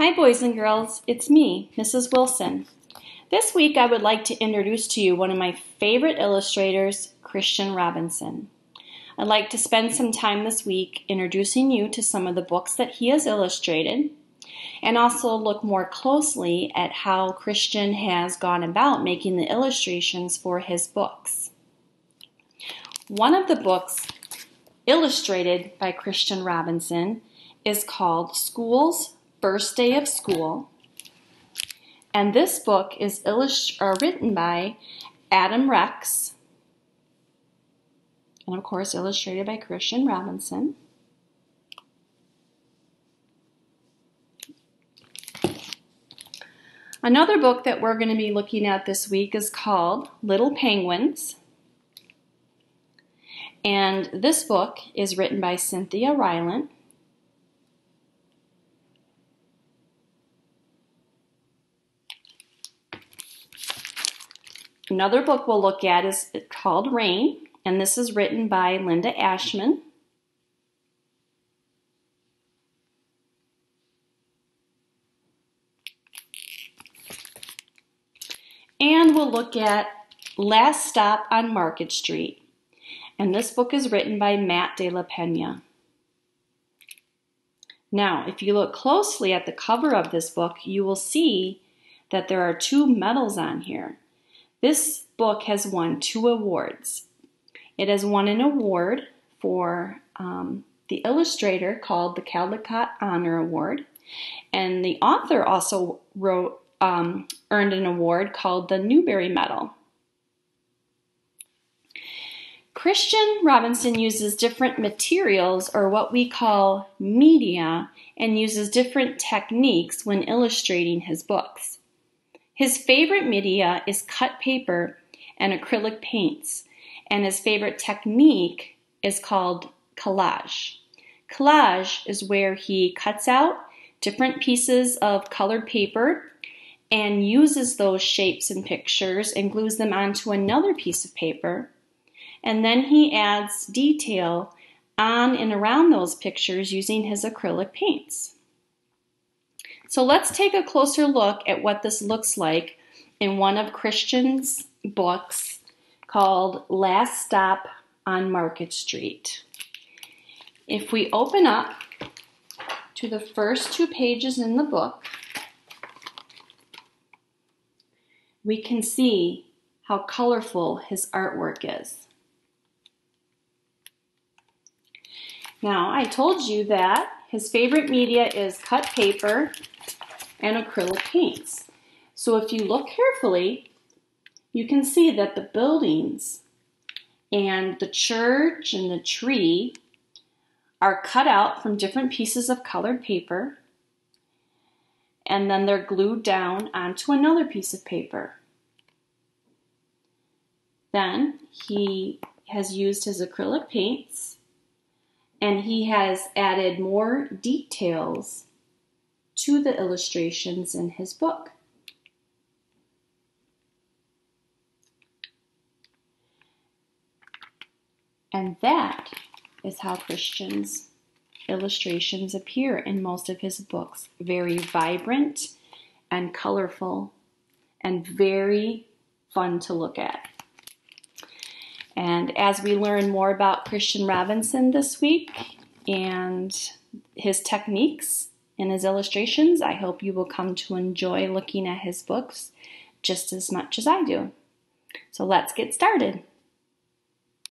Hi, boys and girls. It's me, Mrs. Wilson. This week I would like to introduce to you one of my favorite illustrators, Christian Robinson. I'd like to spend some time this week introducing you to some of the books that he has illustrated and also look more closely at how Christian has gone about making the illustrations for his books. One of the books illustrated by Christian Robinson is called Schools First Day of School. And this book is illust- uh, written by Adam Rex, and of course, illustrated by Christian Robinson. Another book that we're going to be looking at this week is called Little Penguins. And this book is written by Cynthia Rylant. Another book we'll look at is called Rain, and this is written by Linda Ashman. And we'll look at Last Stop on Market Street. And this book is written by Matt de la Pena. Now, if you look closely at the cover of this book, you will see that there are two medals on here. This book has won two awards. It has won an award for um, the illustrator called the Caldecott Honor Award, and the author also wrote um, earned an award called the Newbery Medal. Christian Robinson uses different materials or what we call media and uses different techniques when illustrating his books. His favorite media is cut paper and acrylic paints, and his favorite technique is called collage. Collage is where he cuts out different pieces of colored paper and uses those shapes and pictures and glues them onto another piece of paper. And then he adds detail on and around those pictures using his acrylic paints. So let's take a closer look at what this looks like in one of Christian's books called Last Stop on Market Street. If we open up to the first two pages in the book, we can see how colorful his artwork is. Now, I told you that his favorite media is cut paper and acrylic paints. So if you look carefully, you can see that the buildings and the church and the tree are cut out from different pieces of colored paper and then they're glued down onto another piece of paper. Then he has used his acrylic paints and he has added more details to the illustrations in his book. And that is how Christian's illustrations appear in most of his books. Very vibrant and colorful and very fun to look at. And as we learn more about Christian Robinson this week and his techniques and his illustrations, I hope you will come to enjoy looking at his books just as much as I do. So let's get started.